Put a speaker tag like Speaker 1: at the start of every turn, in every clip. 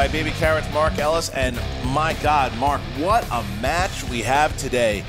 Speaker 1: by Baby Carrots Mark Ellis. And my God, Mark, what a match we have today.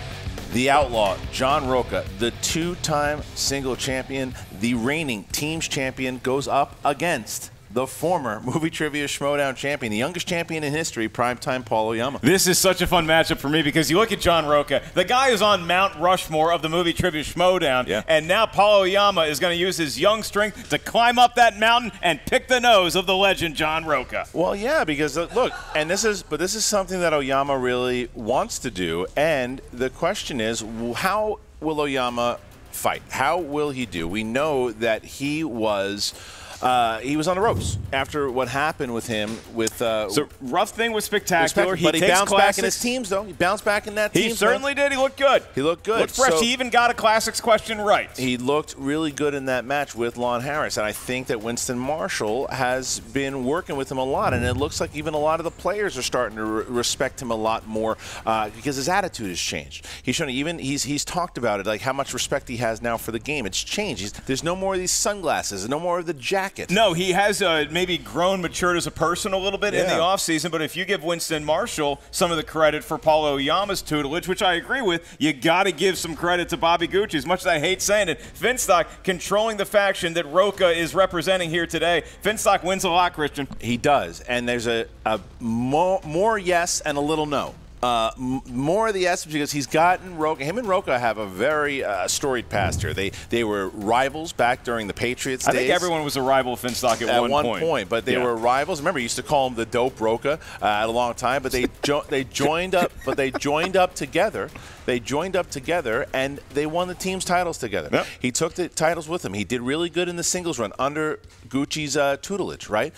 Speaker 1: The outlaw, John Rocha, the two time single champion, the reigning teams champion, goes up against the former movie trivia Schmoedown champion, the youngest champion in history, primetime Paul Oyama.
Speaker 2: This is such a fun matchup for me because you look at John Rocha, the guy is on Mount Rushmore of the movie trivia Schmoedown,
Speaker 1: Yeah.
Speaker 2: and now Paul Oyama is going to use his young strength to climb up that mountain and pick the nose of the legend John Rocha.
Speaker 1: Well, yeah, because uh, look, and this is, but this is something that Oyama really wants to do, and the question is, how will Oyama fight? How will he do? We know that he was. Uh, he was on the ropes after what happened with him with uh,
Speaker 2: So rough thing was spectacular.
Speaker 1: but he bounced back in his teams, though. He bounced back in that team.
Speaker 2: He certainly did. He looked good.
Speaker 1: He looked good.
Speaker 2: Looked fresh.
Speaker 1: So-
Speaker 2: he even got a classics question right.
Speaker 1: He looked really good in that match with Lon Harris, and I think that Winston Marshall has been working with him a lot, and it looks like even a lot of the players are starting to re- respect him a lot more uh, because his attitude has changed. He's shown even he's he's talked about it like how much respect he has now for the game. It's changed. He's, there's no more of these sunglasses, no more of the jacket.
Speaker 2: No, he has uh, maybe grown, matured as a person a little bit in the
Speaker 1: Yeah.
Speaker 2: offseason. But if you give Winston Marshall some of the credit for Paul Oyama's tutelage, which I agree with, you got to give some credit to Bobby Gucci. As much as I hate saying it, Finstock controlling the faction that Rocha is representing here today. Finstock wins a lot, Kristian.
Speaker 1: He does, and there's a, a more, more yes and a little no. Uh, m- more of the yes because he's gotten Rocha. Him and Rocha have a very uh, storied past here. They they were rivals back during the Patriots
Speaker 2: I
Speaker 1: days.
Speaker 2: think everyone was a rival of Finstock at,
Speaker 1: at
Speaker 2: one, point.
Speaker 1: but they
Speaker 2: Yeah.
Speaker 1: were rivals. Remember, you used to call him the dope Rocha uh, at a long time. But they jo- they joined up, but they joined up together. They joined up together, and they won the team's titles together.
Speaker 2: Yep.
Speaker 1: He took the titles with him. He did really good in the singles run under Gucci's uh, tutelage, right?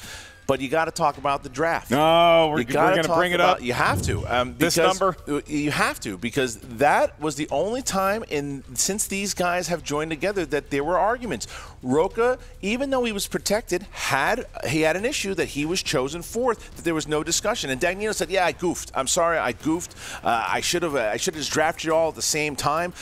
Speaker 1: But you got to talk about the draft.
Speaker 2: No, we're, we're going to bring it
Speaker 1: about-
Speaker 2: up.
Speaker 1: You have to. Um,
Speaker 2: This number?
Speaker 1: You have to because that was the only time in since these guys have joined together that there were arguments. Rocha, even though he was protected, had he had an issue that he was chosen fourth. That there was no discussion. And Dagnino said, "Yeah, I goofed. I'm sorry, I goofed. Uh, I should have. I should have just drafted you all at the same time."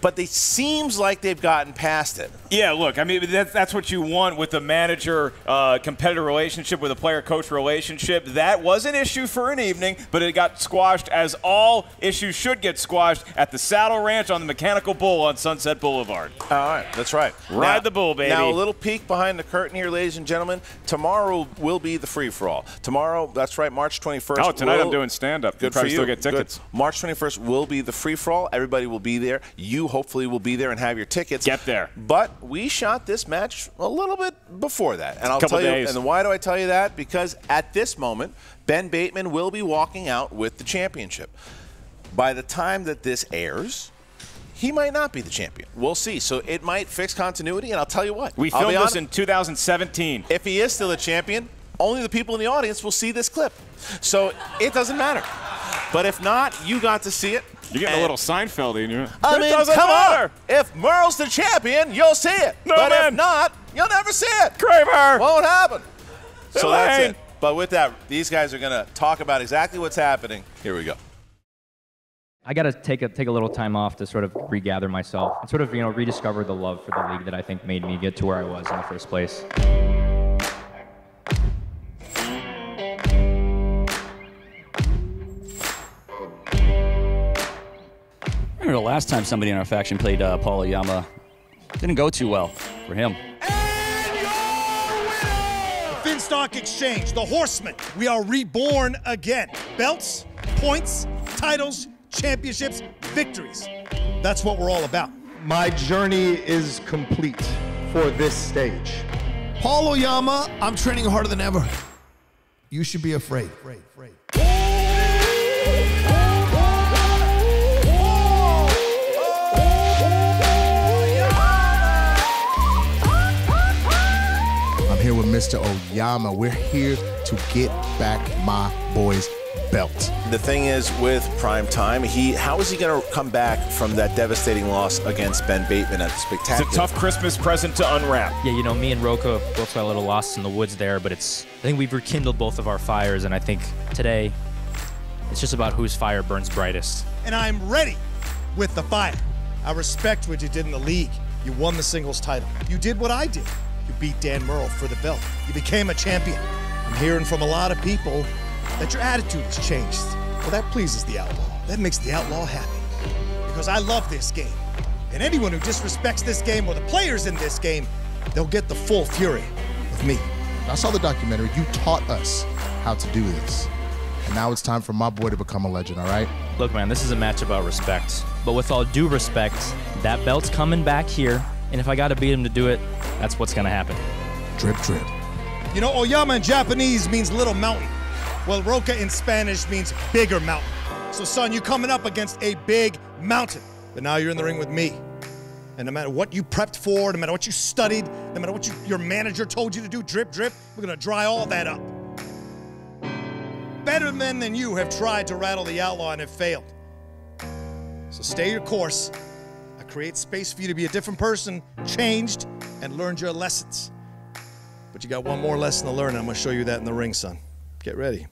Speaker 1: But they seems like they've gotten past it.
Speaker 2: Yeah, look, I mean, that, that's what you want with a manager uh, competitor relationship, with a player coach relationship. That was an issue for an evening, but it got squashed as all issues should get squashed at the Saddle Ranch on the Mechanical Bull on Sunset Boulevard.
Speaker 1: All right, that's right.
Speaker 2: Ride the bull, baby.
Speaker 1: Now, a little peek behind the curtain here, ladies and gentlemen. Tomorrow will be the free for all. Tomorrow, that's right, March 21st.
Speaker 2: Oh, tonight I'm doing stand-up. You
Speaker 1: Good
Speaker 2: probably
Speaker 1: for you.
Speaker 2: still get
Speaker 1: Good.
Speaker 2: tickets.
Speaker 1: March 21st will be the free for all. Everybody will be there. You hopefully will be there and have your tickets.
Speaker 2: Get there.
Speaker 1: But we shot this match a little bit before that, and I'll tell you. And why do I tell you that? Because at this moment, Ben Bateman will be walking out with the championship. By the time that this airs. He might not be the champion. We'll see. So it might fix continuity, and I'll tell you what.
Speaker 2: We filmed this in 2017.
Speaker 1: if he is still a champion, only the people in the audience will see this clip. So it doesn't matter. But if not, you got to see it.
Speaker 2: You're getting a little Seinfeld in you.
Speaker 1: I
Speaker 2: it
Speaker 1: mean,
Speaker 2: doesn't
Speaker 1: come
Speaker 2: matter.
Speaker 1: on. If Murrell's the champion, you'll see it.
Speaker 2: No,
Speaker 1: but
Speaker 2: man.
Speaker 1: if not, you'll never see it.
Speaker 2: Kramer!
Speaker 1: Won't happen. So that's it. But with that, these guys are going to talk about exactly what's happening. Here we go.
Speaker 3: I got to take a take a little time off to sort of regather myself and sort of you know rediscover the love for the league that I think made me get to where I was in the first place.
Speaker 4: Remember the last time somebody in our faction played uh, Paul Oyama. Didn't go too well for him.
Speaker 5: Finstock Exchange, the Horsemen. We are reborn again. Belts, points, titles, championships, victories. That's what we're all about.
Speaker 6: My journey is complete for this stage.
Speaker 7: Paul Oyama, I'm training harder than ever. You should be afraid. I'm here Mr. Oyama. We're here to get back my boy's belt.
Speaker 1: The thing is, with Prime Time, he how is he going to come back from that devastating loss against Ben Bateman at the
Speaker 2: It's
Speaker 1: spectacular?
Speaker 2: a tough Christmas present to unwrap.
Speaker 3: Yeah, you know, me and Rocha both got a little lost in the woods there, but it's I think we've rekindled both of our fires, and I think today it's just about whose fire burns brightest.
Speaker 5: And I'm ready with the fire. I respect what you did in the league. You won the singles title. You did what I did. You beat Dan Murrell for the belt. You became a champion. I'm hearing from a lot of people that your attitude has changed. Well, that pleases the outlaw. That makes the outlaw happy. Because I love this game. And anyone who disrespects this game or the players in this game, they'll get the full fury of me.
Speaker 7: I saw the documentary. You taught us how to do this. And now it's time for my boy to become a legend, all right?
Speaker 3: Look, man, this is a match about respect. But with all due respect, that belt's coming back here. And if I got to beat him to do it, that's what's going to happen.
Speaker 7: Drip, drip.
Speaker 5: You know, Oyama in Japanese means little mountain. Well, Roca in Spanish means bigger mountain. So, son, you're coming up against a big mountain. But now you're in the ring with me. And no matter what you prepped for, no matter what you studied, no matter what you, your manager told you to do, drip, drip, we're going to dry all that up. Better men than you have tried to rattle the outlaw and have failed. So stay your course. Create space for you to be a different person, changed, and learned your lessons. But you got one more lesson to learn, and I'm going to show you that in the ring, son. Get ready.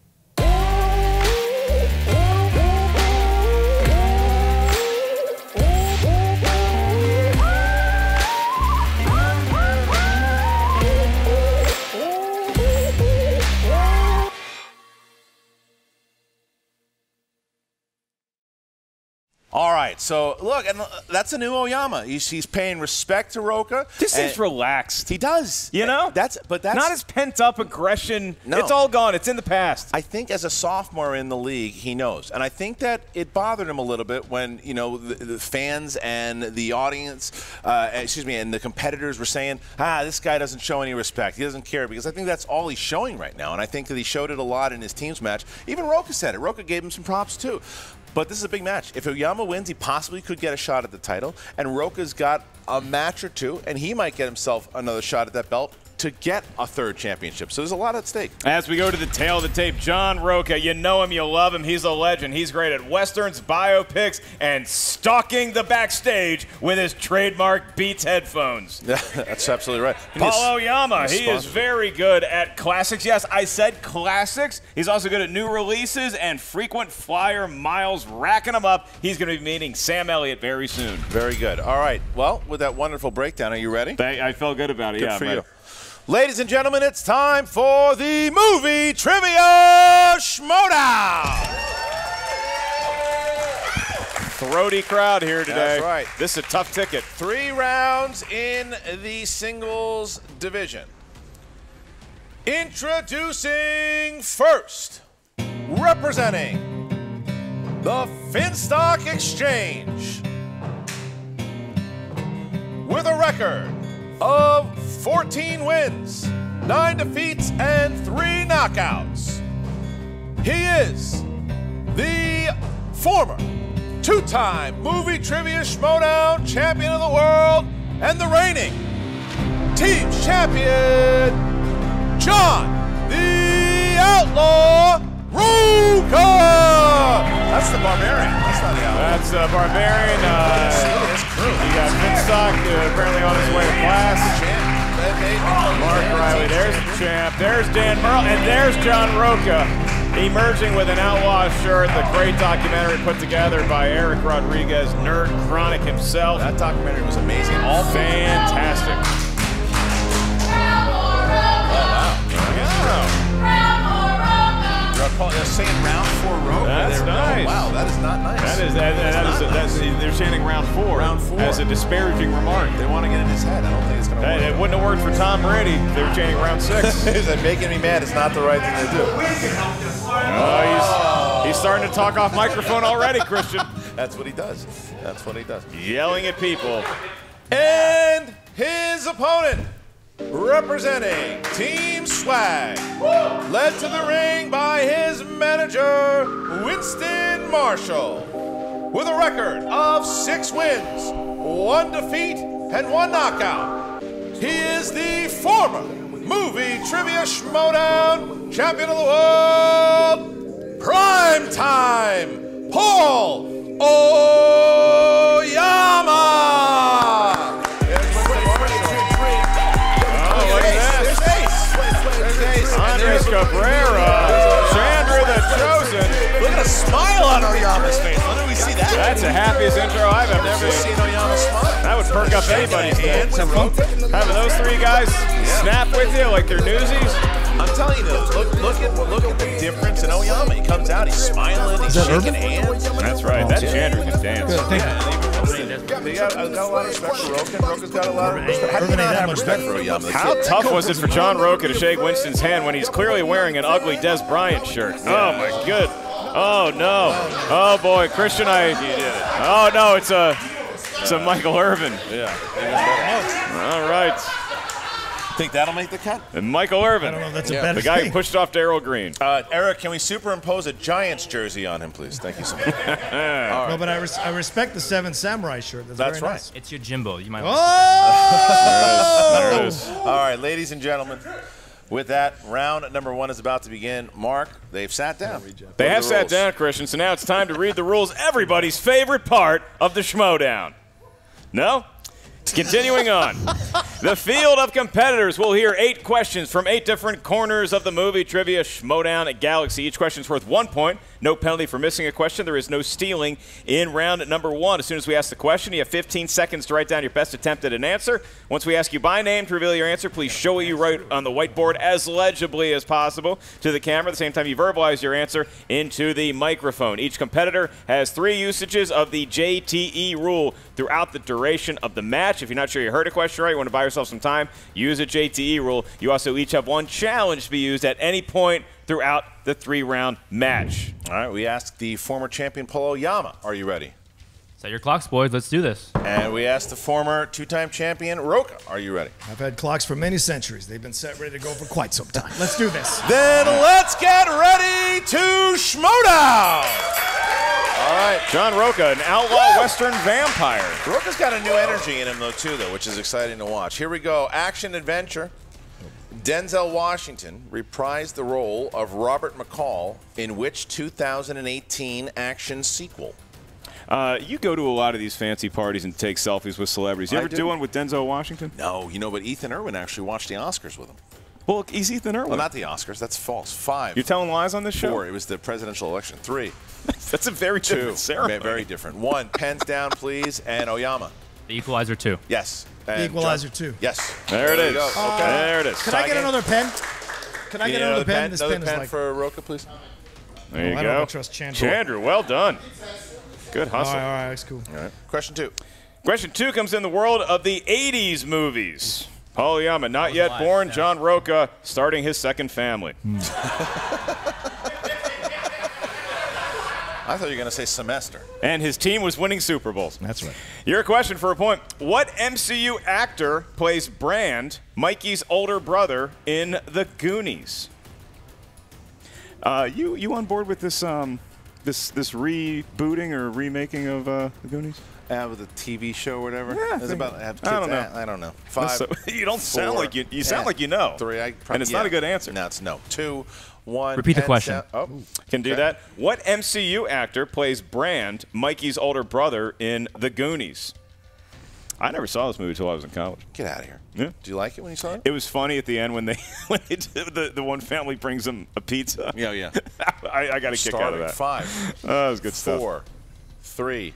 Speaker 1: All right, so look, and that's a new Oyama. He's, he's paying respect to Rocha.
Speaker 2: This seems relaxed.
Speaker 1: He does.
Speaker 2: You know?
Speaker 1: That's but that's
Speaker 2: not his pent up aggression.
Speaker 1: No.
Speaker 2: It's all gone. It's in the past.
Speaker 1: I think as a sophomore in the league, he knows, and I think that it bothered him a little bit when you know the, the fans and the audience, uh, excuse me, and the competitors were saying, "Ah, this guy doesn't show any respect. He doesn't care." Because I think that's all he's showing right now, and I think that he showed it a lot in his team's match. Even Rocha said it. Rocha gave him some props too. But this is a big match. If Oyama wins, he possibly could get a shot at the title, and Rocha's got a match or two, and he might get himself another shot at that belt to get a third championship. So there's a lot at stake.
Speaker 2: As we go to the tail of the tape, John Rocha, you know him, you love him. He's a legend. He's great at westerns, biopics, and stalking the backstage with his trademark Beats headphones.
Speaker 1: Yeah, That's absolutely right.
Speaker 2: Paul Oyama, he is very good at classics. Yes, I said classics. He's also good at new releases and frequent flyer miles, racking them up. He's going to be meeting Sam Elliott very soon.
Speaker 1: Very good. All right. Well, with that wonderful breakdown, are you ready?
Speaker 2: I felt good about it.
Speaker 1: Good
Speaker 2: yeah,
Speaker 1: for
Speaker 2: man.
Speaker 1: you. Ladies and gentlemen, it's time for the movie trivia schmoedown.
Speaker 2: Throaty crowd here today.
Speaker 1: That's right.
Speaker 2: This is a tough ticket.
Speaker 1: Three rounds in the singles division. Introducing first, representing the Finstock Exchange, with a record of 14 wins, 9 defeats, and 3 knockouts. He is the former two time movie trivia schmoedown champion of the world and the reigning team champion, John the Outlaw Rocha. That's the barbarian. That's not the outlaw.
Speaker 2: That's uh, Barbarian. Uh, You got Finstock uh, apparently on his way to class. Mark Reilly, there's the champ. There's Dan Murrell, and there's John Rocha. Emerging with an outlaw shirt, the great documentary put together by Eric Rodriguez, Nerd Chronic himself.
Speaker 1: That documentary was amazing. All
Speaker 2: fantastic.
Speaker 1: They're saying round four rope.
Speaker 2: That's
Speaker 1: They're-
Speaker 2: nice.
Speaker 1: Oh, wow, that is not nice.
Speaker 2: That is that, that, that is
Speaker 1: not
Speaker 2: that's, they're chanting round four,
Speaker 1: Round four.
Speaker 2: as a disparaging remark.
Speaker 1: They want to get in his head. I don't think it's going to
Speaker 2: That,
Speaker 1: work.
Speaker 2: it wouldn't have worked for Tom Brady. They were chanting round six.
Speaker 1: Is that making me mad? It's not the right thing to do.
Speaker 2: Oh, he's, he's starting to talk off microphone already, Kristian.
Speaker 1: That's what he does. That's what he does.
Speaker 2: Yelling at people.
Speaker 1: And his opponent, representing Team Swag, led to the ring by his manager, Winston Marshall, with a record of six wins, one defeat, and one knockout. He is the former movie trivia schmoedown champion of the world, prime time, Paul Oyama.
Speaker 2: Cabrera. Chandra the Chosen.
Speaker 1: Look at a smile on Oyama's face. When did we see that?
Speaker 2: That's the happiest intro I've ever seen.
Speaker 1: seen Oyama smile.
Speaker 2: That would perk up up anybody's day. Having those three guys snap with you like they're newsies.
Speaker 1: I'm telling you, though, look, look at look at the difference in Oyama. He comes out, he's smiling, he's shaking
Speaker 5: Urban?
Speaker 1: hands.
Speaker 2: That's right. That Chandra can dance.
Speaker 1: They got, I got a lot of respect for Rocha. and Rocha's got a lot of respect. How do you not have respect for Oyama?
Speaker 2: How tough was it for John Rocha to shake Winston's hand when he's clearly wearing an ugly Dez Bryant shirt? Oh my good. Oh no. Oh boy, Kristian, I. Oh no, it's a, it's a Michael Irvin.
Speaker 1: Yeah.
Speaker 2: All right,
Speaker 1: Think that'll make the cut?
Speaker 2: and Michael Irvin,
Speaker 5: I don't know if that's
Speaker 1: Yeah.
Speaker 5: a better
Speaker 2: the guy who pushed off Darrell Green.
Speaker 1: Uh, Eric, can we superimpose a Giants jersey on him, please? Thank you so much.
Speaker 5: No, but I, res- I respect the Seven Samurai shirt. That's,
Speaker 1: That's
Speaker 5: very
Speaker 1: right.
Speaker 5: nice.
Speaker 3: It's your Jimbo. You might.
Speaker 5: Oh!
Speaker 2: There it is.
Speaker 1: All right, ladies and gentlemen. With that, round number one is about to begin. Mark, they've sat down.
Speaker 2: They have
Speaker 1: the
Speaker 2: sat
Speaker 1: rules?
Speaker 2: down, Kristian, so now it's time to read the rules. Everybody's favorite part of the Schmoedown. No? Continuing on. The field of competitors will hear eight questions from eight different corners of the movie trivia Schmoedown at Galaxy. Each question is worth one point. No penalty for missing a question. There is no stealing in round number one. As soon as we ask the question, you have 15 seconds to write down your best attempt at an answer. Once we ask you by name to reveal your answer, please show what you wrote on the whiteboard as legibly as possible to the camera. At the same time, you verbalize your answer into the microphone. Each competitor has three usages of the JTE rule throughout the duration of the match. If you're not sure you heard a question right, you want to buy yourself some time, use a JTE rule. You also each have one challenge to be used at any point throughout the three round match.
Speaker 1: All right, we asked the former champion Paul Oyama, are you ready?
Speaker 3: Set your clocks, boys. Let's do this.
Speaker 1: And we asked the former two time champion Rocha, are you ready?
Speaker 5: I've had clocks for many centuries. They've been set ready to go for quite some time. Let's do this.
Speaker 1: Then let's get ready to Schmoedown! All right,
Speaker 2: John Rocha, an outlaw Western vampire.
Speaker 1: Rocha's got a new energy in him, though, too, though, which is exciting to watch. Here we go action adventure. Denzel Washington reprised the role of Robert McCall in which 2018 action sequel?
Speaker 2: Uh, you go to a lot of these fancy parties and take selfies with celebrities. You
Speaker 1: I
Speaker 2: ever
Speaker 1: do.
Speaker 2: do one with Denzel Washington?
Speaker 1: No, you know, but Ethan Erwin actually watched the Oscars with him.
Speaker 2: Well, he's Ethan Erwin.
Speaker 1: Well, not the Oscars. That's false. Five.
Speaker 2: You're telling lies on this show?
Speaker 1: Four. It was the presidential election. Three.
Speaker 2: That's a very
Speaker 1: Two.
Speaker 2: different ceremony.
Speaker 1: Very different. One. Pens down, please. And Oyama.
Speaker 3: The Equalizer 2.
Speaker 1: Yes. And
Speaker 5: Equalizer
Speaker 1: John-
Speaker 5: two.
Speaker 1: Yes.
Speaker 2: There it
Speaker 1: you
Speaker 2: is.
Speaker 1: go. Okay.
Speaker 2: There it is.
Speaker 5: Can I get
Speaker 1: game.
Speaker 5: another pen? Can I get
Speaker 1: need
Speaker 5: another pen? This
Speaker 1: Another
Speaker 5: pen,
Speaker 1: pen
Speaker 5: is like.
Speaker 1: for Rocha, please.
Speaker 2: There you
Speaker 5: Oh, I
Speaker 2: go.
Speaker 5: don't trust Chandra.
Speaker 2: Chandra, well done. Good hustle.
Speaker 5: right, all right, that's cool.
Speaker 1: All right. Question two.
Speaker 2: Question two comes in the world of the 80s movies. Paul Oyama, not yet
Speaker 3: live,
Speaker 2: born.
Speaker 3: yeah.
Speaker 2: John Rocha, starting his second family. Hmm.
Speaker 1: I thought you were going to say semester.
Speaker 2: And his team was winning Super Bowls.
Speaker 5: That's right.
Speaker 2: Your question for a point. What MCU actor plays Brand, Mikey's older brother, in The Goonies? Uh, you you on board with this um, this this rebooting or remaking of uh, The Goonies?
Speaker 1: Uh, with a TV show or whatever.
Speaker 2: Yeah,
Speaker 1: It's
Speaker 2: think-
Speaker 1: about have
Speaker 2: I
Speaker 1: kids
Speaker 2: don't know.
Speaker 1: at- I don't know. Five.
Speaker 2: So- you don't sound like you- you sound
Speaker 1: eh,
Speaker 2: like you know.
Speaker 1: Three. I probably,
Speaker 2: And it's not a good answer.
Speaker 1: No, it's no. Two. One.
Speaker 3: Repeat the question.
Speaker 1: down- Oh.
Speaker 2: Can do
Speaker 1: Okay.
Speaker 2: that. What MCU actor plays Brand, Mikey's older brother, in The Goonies? I never saw this movie until I was in college.
Speaker 1: Get out of here.
Speaker 2: Yeah.
Speaker 1: Do you like it when you saw it?
Speaker 2: It was funny at the end when they when they did, the the one family brings them a pizza.
Speaker 1: Yeah, yeah.
Speaker 2: I, I got a kick out of
Speaker 1: Starting
Speaker 2: that.
Speaker 1: five,
Speaker 2: Oh, that was good stuff.
Speaker 1: four, three,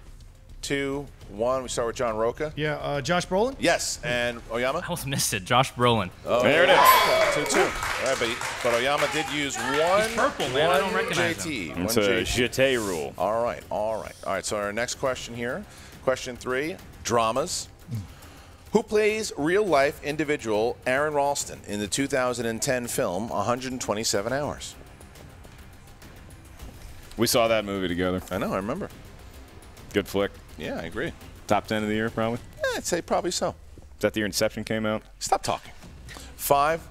Speaker 1: two, one. We start with John Rocha.
Speaker 5: Yeah, uh, Josh Brolin.
Speaker 1: Yes, and Oyama.
Speaker 3: I almost missed it. Josh Brolin.
Speaker 1: Oh,
Speaker 2: There it is.
Speaker 1: Two, two. All right, but, but Oyama did use one.
Speaker 3: He's purple, man. I don't recognize
Speaker 1: JT.
Speaker 2: It's
Speaker 1: one
Speaker 2: a
Speaker 1: JT.
Speaker 2: jeté rule.
Speaker 1: All right, all right, all right. So our next question here, question three, dramas. Who plays real-life individual Aron Ralston in the 2010 film 127 Hours?
Speaker 2: We saw that movie together.
Speaker 1: I know, I remember.
Speaker 2: Good flick.
Speaker 1: Yeah, I agree.
Speaker 2: Top ten of the year, probably.
Speaker 1: Yeah, I'd say probably so.
Speaker 2: Is that the year Inception came out?
Speaker 1: Stop talking. Five,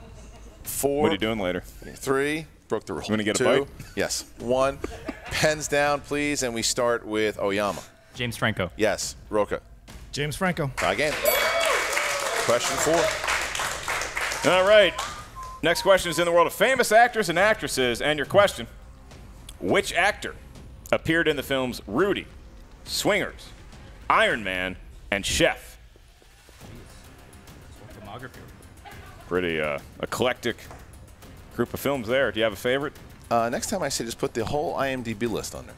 Speaker 1: four,
Speaker 2: What are you doing later?
Speaker 1: three. Broke the rule.
Speaker 2: You wanna get a
Speaker 1: Two,
Speaker 2: bite?
Speaker 1: Yes. One. Pens down, please, and we start with Oyama.
Speaker 3: James Franco.
Speaker 1: Yes. Rocha.
Speaker 5: James Franco.
Speaker 1: Tie game. Question four.
Speaker 2: All right. Next question is in the world of famous actors and actresses, and your question: Which actor appeared in the films Rudy, Swingers, Iron Man, and Chef? Pretty uh, eclectic group of films there. Do you have a favorite?
Speaker 1: Uh, next time I say just put the whole IMDb list on there.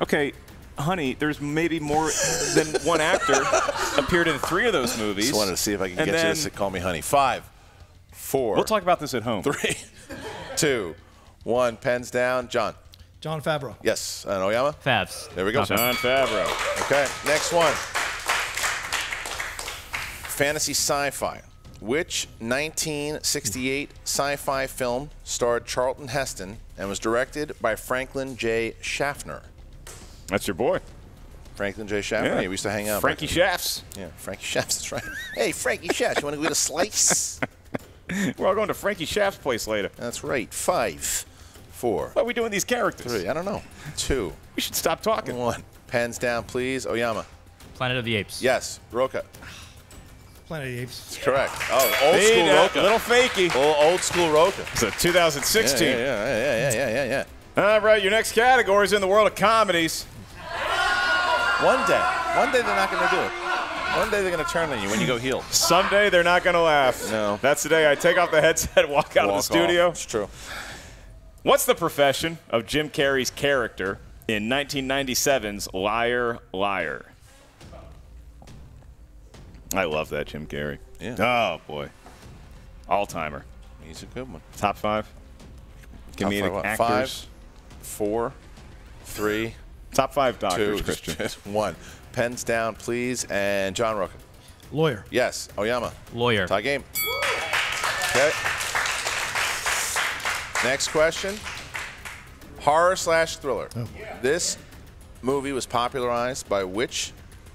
Speaker 2: Okay, honey, there's maybe more than one actor appeared in three of those movies.
Speaker 1: Just wanted to see if I can
Speaker 2: And
Speaker 1: get you
Speaker 2: then-
Speaker 1: to call me honey. Five, four,
Speaker 2: We'll talk about this at home.
Speaker 1: three, two, one. Pens down. John.
Speaker 5: Jon Favreau.
Speaker 1: Yes. And Oyama.
Speaker 3: Favs.
Speaker 1: There we go.
Speaker 2: Jon Favreau.
Speaker 1: Okay. Next one. Fantasy sci-fi. Which 1968 sci-fi film starred Charlton Heston and was directed by Franklin J. Schaffner?
Speaker 2: That's your boy.
Speaker 1: Franklin J. Schaffner. Yeah, we used to hang out.
Speaker 2: Frankie
Speaker 1: then.
Speaker 2: Shafts.
Speaker 1: Yeah, Frankie Shafts. That's right. Hey, Frankie Shafts, you want to go get a slice?
Speaker 2: We're all going to Frankie Shaft's place later.
Speaker 1: That's right. Five, four,
Speaker 2: What are we doing these characters?
Speaker 1: three. I don't know. Two,
Speaker 2: We should stop talking.
Speaker 1: one. Pens down, please. Oyama.
Speaker 3: Planet of the Apes.
Speaker 1: Yes. Rocha.
Speaker 5: Planet of the Apes.
Speaker 1: Correct. Oh, old
Speaker 2: Hey,
Speaker 1: school
Speaker 2: that
Speaker 1: Rocha.
Speaker 2: Little fakey.
Speaker 1: Old, old school Rocha.
Speaker 2: It's a 2016.
Speaker 1: Yeah, yeah, yeah, yeah, yeah, yeah, yeah, yeah.
Speaker 2: All right, your next category is in the world of comedies.
Speaker 1: One day. One day they're not going to do it. One day they're going to turn on you when you go heel.
Speaker 2: Someday they're not going to laugh.
Speaker 1: No.
Speaker 2: That's the day I take off the headset, walk out
Speaker 1: Walk
Speaker 2: of the studio.
Speaker 1: off. It's true.
Speaker 2: What's the profession of Jim Carrey's character in 1997's Liar Liar? I love that Jim Carrey.
Speaker 1: Yeah.
Speaker 2: Oh boy, all timer.
Speaker 1: He's a good one.
Speaker 2: Top five
Speaker 1: Top
Speaker 2: comedic
Speaker 1: five what?
Speaker 2: actors.
Speaker 1: Five, four, three,
Speaker 2: Top five doctors,
Speaker 1: just-
Speaker 2: Kristian.
Speaker 1: just one. Pens down, please. And John Rocha.
Speaker 5: Lawyer.
Speaker 1: Yes. Oyama.
Speaker 3: Lawyer.
Speaker 1: Tie game. Okay. Next question. Horror slash thriller. This movie was popularized by which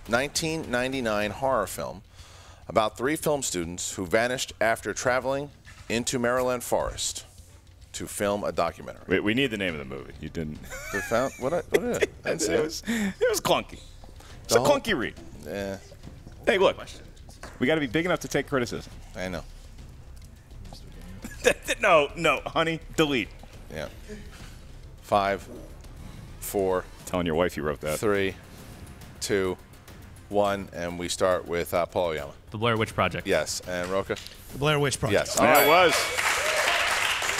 Speaker 1: 1999 horror film about three film students who vanished after traveling into Maryland forest to film a documentary?
Speaker 2: We, we need the name of the movie. You didn't.
Speaker 1: They found what? I, what did it? I didn't
Speaker 2: it
Speaker 1: it.
Speaker 2: was it was clunky. It's
Speaker 1: The
Speaker 2: a
Speaker 1: whole-
Speaker 2: clunky read.
Speaker 1: Eh,
Speaker 2: Hey, look, we got to be big enough to take criticism.
Speaker 1: I know.
Speaker 2: no, no, honey, delete.
Speaker 1: Yeah. Five, four,
Speaker 2: Telling your wife you wrote that.
Speaker 1: three, two, one, and we start with uh, Paul Oyama.
Speaker 3: The Blair Witch Project.
Speaker 1: Yes, and Rocha.
Speaker 5: The Blair Witch Project.
Speaker 1: Yes. All
Speaker 2: That
Speaker 1: right.
Speaker 2: was.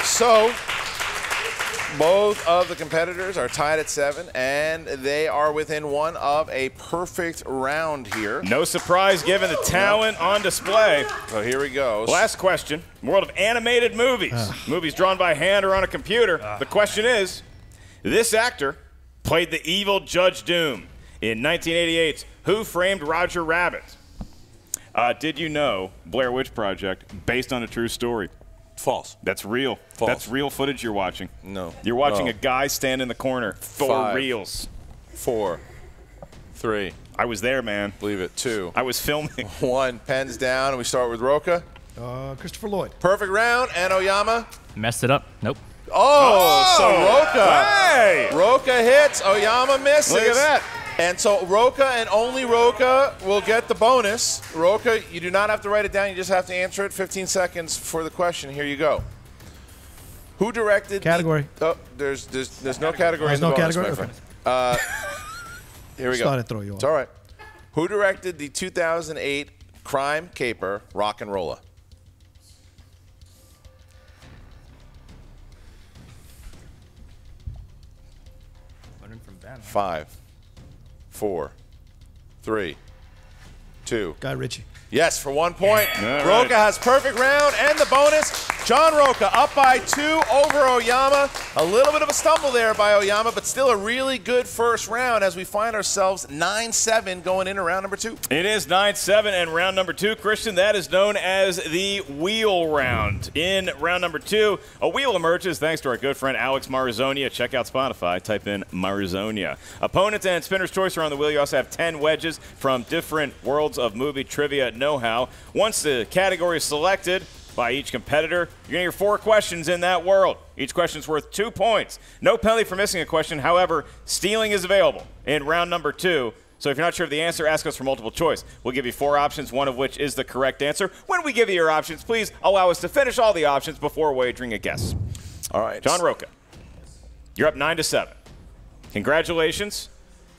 Speaker 1: So both of the competitors are tied at seven, and they are within one of a perfect round here.
Speaker 2: No surprise given the talent on display.
Speaker 1: So here we go.
Speaker 2: Last question. World of animated movies. movies drawn by hand or on a computer. the question is this actor played the evil Judge Doom in 1988's Who Framed Roger Rabbit? Uh, did you know Blair Witch Project based on a true story?
Speaker 1: False.
Speaker 2: That's real.
Speaker 1: False.
Speaker 2: That's real footage you're watching.
Speaker 1: No.
Speaker 2: You're watching
Speaker 1: No.
Speaker 2: a guy stand in the corner Four
Speaker 1: Five.
Speaker 2: reals.
Speaker 1: Four, three,
Speaker 2: I was there, man.
Speaker 1: believe it, two,
Speaker 2: I was filming.
Speaker 1: one. Pens down, and we start with Rocha.
Speaker 5: Uh, Christopher Lloyd.
Speaker 1: Perfect round, and Oyama.
Speaker 3: Messed it up. Nope.
Speaker 1: Oh, so Rocha.
Speaker 2: Hey!
Speaker 1: Rocha hits, Oyama misses.
Speaker 2: Look at that.
Speaker 1: And so Rocha and only Rocha will get the bonus. Rocha, you do not have to write it down. You just have to answer it. 15 seconds for the question. Here you go. Who directed? the-
Speaker 5: Category.
Speaker 1: oh, there's, there's there's no category.
Speaker 5: There's
Speaker 1: in the
Speaker 5: no
Speaker 1: bonus,
Speaker 5: category?
Speaker 1: my friend. Uh, here we go.
Speaker 5: Just thought I'd throw you Off.
Speaker 1: It's all right. Who directed the 2008 crime caper RocknRolla? Five, four, three, two.
Speaker 5: Guy Ritchie.
Speaker 1: Yes, for one point.
Speaker 2: All
Speaker 1: Rocha
Speaker 2: right.
Speaker 1: has perfect round and the bonus. John Rocha up by two over Oyama. A little bit of a stumble there by Oyama, but still a really good first round as we find ourselves 9-7 going into round number two.
Speaker 2: It is 9 7 and round number two, Kristian. That is known as the wheel round. In round number two, a wheel emerges thanks to our good friend Alex Marizonia. Check out Spotify, type in Marizonia. Opponents and spinner's choice are on the wheel. You also have 10 wedges from different worlds of movie trivia know how. Once the category is selected, by each competitor. You're going to hear four questions in that world. Each question's worth two points. No penalty for missing a question. However, stealing is available in round number two. So if you're not sure of the answer, ask us for multiple choice. We'll give you four options, one of which is the correct answer. When we give you your options, please allow us to finish all the options before wagering a guess.
Speaker 1: All right.
Speaker 2: John Rocha, you're up nine to seven. Congratulations.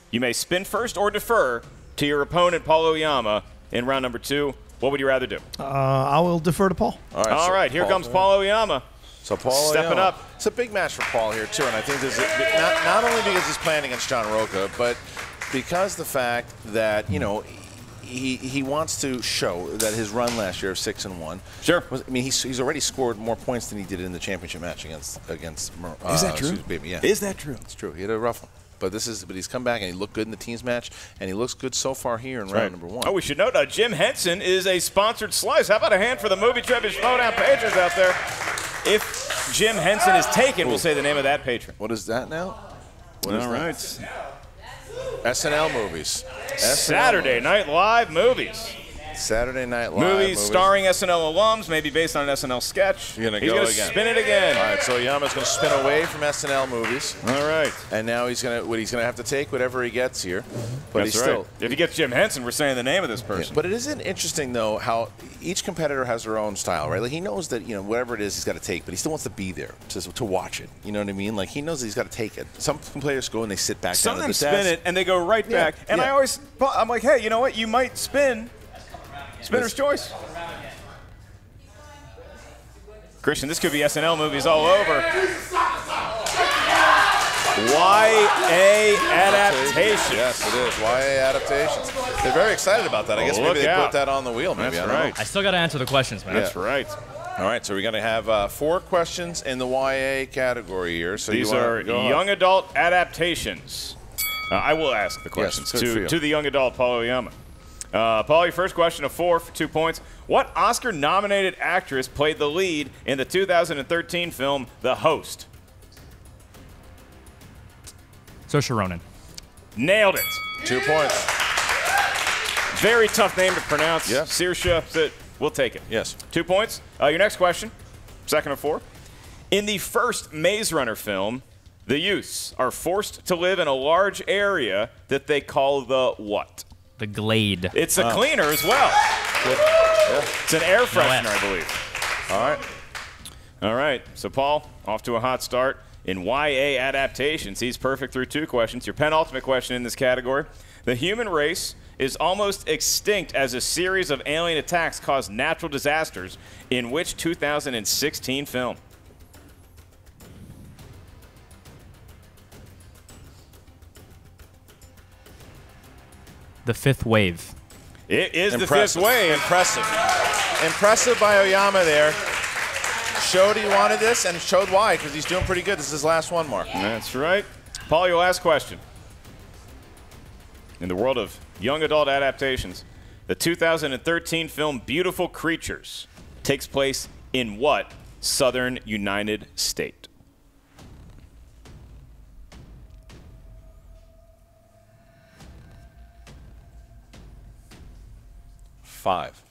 Speaker 2: You may spin first or defer to your opponent, Paul Oyama, in round number two. What would you rather do?
Speaker 5: Uh, I will defer to Paul.
Speaker 1: All right,
Speaker 2: All
Speaker 1: so
Speaker 2: right, here comes Paul Oyama.
Speaker 1: So Paul
Speaker 2: Stepping
Speaker 1: Oyama.
Speaker 2: up.
Speaker 1: It's a big match for Paul here too, and I think there's a, not, not only because he's playing against John Rocha, but because the fact that you know he he wants to show that his run last year of six and one.
Speaker 2: Sure.
Speaker 1: Was, I mean, he's, he's already scored more points than he did in the championship match against against. Mer-
Speaker 2: Is that
Speaker 1: uh,
Speaker 2: true?
Speaker 1: excuse me, yeah,
Speaker 2: Is that true?
Speaker 1: It's true. He had a rough one. But this is, but he's come back and he looked good in the teams match, and he looks good so far here in round number one.
Speaker 2: Oh, we should note uh, Jim Henson is a sponsored slice. How about a hand for the movie trivia Schmoedown patrons out there? If Jim Henson is taken, we'll say the name of that patron.
Speaker 1: What is that now? What is
Speaker 2: All
Speaker 1: that?
Speaker 2: right.
Speaker 1: SNL movies. SNL
Speaker 2: Saturday Night Live movies.
Speaker 1: Saturday Night Live.
Speaker 2: movies starring SNL alums, maybe based on an SNL sketch.
Speaker 1: You're gonna
Speaker 2: He's
Speaker 1: go
Speaker 2: gonna
Speaker 1: again.
Speaker 2: spin it again.
Speaker 1: All right, so Yama's going to spin away from SNL movies,
Speaker 2: All right.
Speaker 1: and now he's going to what he's going to have to take whatever he gets here. But
Speaker 2: That's
Speaker 1: he's
Speaker 2: right.
Speaker 1: still.
Speaker 2: If he gets Jim Henson, we're saying the name of this
Speaker 1: Yeah,
Speaker 2: person.
Speaker 1: But it isn't interesting though how each competitor has their own style, right? Like he knows that you know whatever it is he's got to take, but he still wants to be there to, to watch it. You know what I mean? Like he knows that he's got to take it. Some players go and they sit back
Speaker 2: Some
Speaker 1: down
Speaker 2: of them
Speaker 1: the
Speaker 2: spin
Speaker 1: desk.
Speaker 2: it and they go right
Speaker 1: Yeah,
Speaker 2: back. And I always, I'm like, hey, you know what? You might spin. Spinner's choice. Kristian, this could be SNL movies all over. YA adaptation.
Speaker 1: Yes, it is. YA adaptations. They're very excited about that. I guess
Speaker 2: Look
Speaker 1: maybe they
Speaker 2: out.
Speaker 1: put that on the wheel. Maybe
Speaker 2: That's
Speaker 1: I don't know.
Speaker 2: right.
Speaker 3: I still got to answer the questions, man.
Speaker 2: That's right.
Speaker 1: All right, so we're going to have uh, four questions in the YA category here. So
Speaker 2: These
Speaker 1: you
Speaker 2: are
Speaker 1: go ahead.
Speaker 2: young adult adaptations. Uh, I will ask the questions
Speaker 1: good for
Speaker 2: to, to the young adult Paulo Oyama. Uh, Paul, your first question of four for two points. What Oscar nominated actress played the lead in the 2013 film The Host?
Speaker 3: Saoirse Ronan.
Speaker 2: Nailed it.
Speaker 1: two points.
Speaker 2: Very tough name to pronounce.
Speaker 1: Yeah.
Speaker 2: Saoirse, but we'll take it.
Speaker 1: Yes.
Speaker 2: Two points. Uh, your next question, second of four. In the first Maze Runner film, the youths are forced to live in a large area that they call the what?
Speaker 3: The Glade.
Speaker 2: It's a cleaner as well. It's an air freshener, I believe.
Speaker 1: All right.
Speaker 2: All right. So, Paul, off to a hot start. In YA adaptations, he's perfect through two questions. Your penultimate question in this category. The human race is almost extinct as a series of alien attacks cause natural disasters in which 2016 film?
Speaker 3: The Fifth Wave.
Speaker 2: It is
Speaker 1: Impressive.
Speaker 2: the fifth wave.
Speaker 1: Impressive. Impressive by Oyama there. Showed he wanted this and showed why because he's doing pretty good. This is his last one, Mark.
Speaker 2: That's right. Paul, your last question. In the world of young adult adaptations, the 2013 film Beautiful Creatures takes place in what southern United State?
Speaker 1: Five,